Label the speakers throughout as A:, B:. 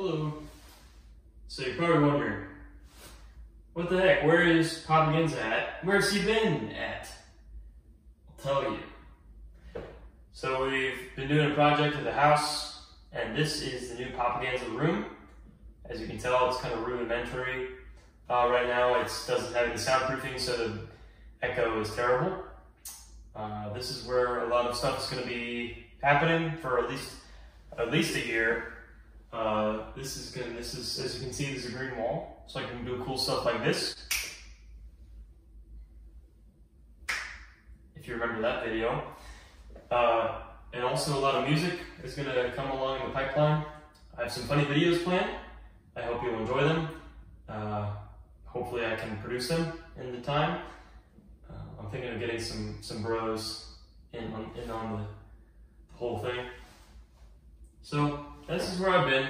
A: Hello. So you're probably wondering, what the heck, where is PoppaGanza at? Where's he been at? I'll tell you. So we've been doing a project at the house, and this is the new PoppaGanza room. As you can tell, it's kind of rudimentary. Uh, right now, it doesn't have any soundproofing, so the echo is terrible. Uh, this is where a lot of stuff is going to be happening for at least at least a year. Uh, this is good. This is, as you can see, this is a green wall, so I can do cool stuff like this. If you remember that video. Uh, and also a lot of music is to come along in the pipeline. I have some funny videos planned. I hope you'll enjoy them. Uh, hopefully I can produce them in the time. Uh, I'm thinking of getting some, some bros in on, in on the whole thing. So this is where I've been.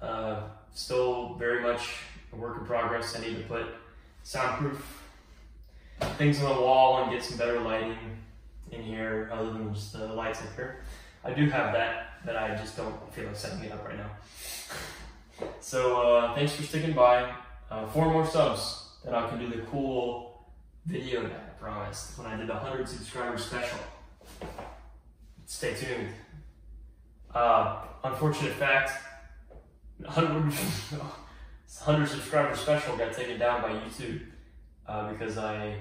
A: Uh, still very much a work in progress. I need to put soundproof things on the wall and get some better lighting in here other than just the lights up here. I do have that, but I just don't feel like setting it up right now. So uh, thanks for sticking by. Uh, four more subs, then I can do the cool video that I promised when I did the 100 subscriber special. Stay tuned. Uh, unfortunate fact, 100, 100 subscriber special got taken down by YouTube uh, because I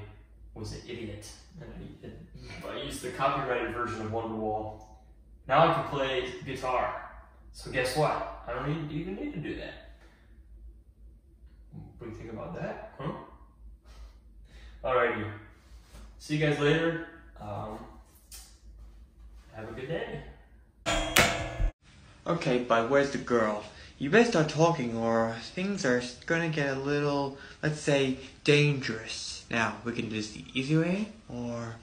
A: was an idiot and I, I used the copyrighted version of Wonderwall. Now I can play guitar. So guess what? I don't even, need to do that. What do you think about that? Huh? Alrighty. See you guys later. Um,
B: Okay, but where's the girl? You better start talking or things are gonna get a little, let's say, dangerous. Now, we can do this the easy way or.